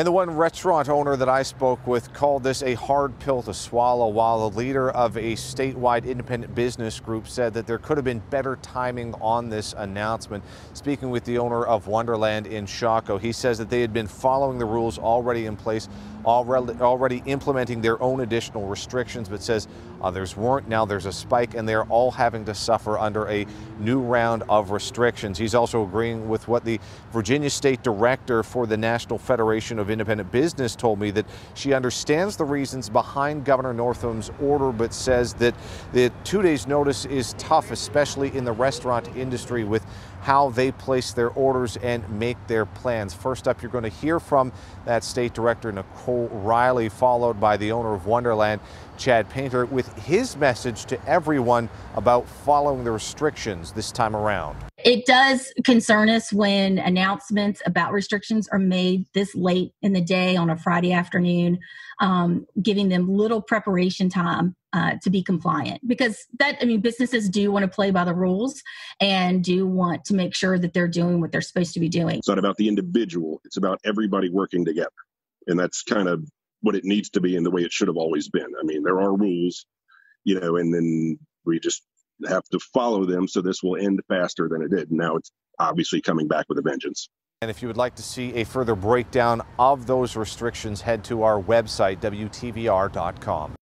And the one restaurant owner that I spoke with called this a hard pill to swallow, while the leader of a statewide independent business group said that there could have been better timing on this announcement. Speaking with the owner of Wonderland in Shockoe, he says that they had been following the rules already in place, already, already implementing their own additional restrictions, but says others weren't. Now there's a spike, and they're all having to suffer under a new round of restrictions. He's also agreeing with what the Virginia State Director for the National Federation Independent Business told me that she understands the reasons behind Governor Northam's order, but says that the two days notice is tough, especially in the restaurant industry with how they place their orders and make their plans. First up, you're going to hear from that state director, Nicole Riley, followed by the owner of Wonderland, Chad Painter, with his message to everyone about following the restrictions this time around. It does concern us when announcements about restrictions are made this late in the day on a Friday afternoon, um, giving them little preparation time uh, to be compliant. Because that, I mean, businesses do want to play by the rules and do want to make sure that they're doing what they're supposed to be doing. It's not about the individual, it's about everybody working together. And that's kind of what it needs to be and the way it should have always been. I mean, there are rules, you know, and then we just have to follow them so this will end faster than it did. Now it's obviously coming back with a vengeance. And if you would like to see a further breakdown of those restrictions, head to our website, WTVR.com.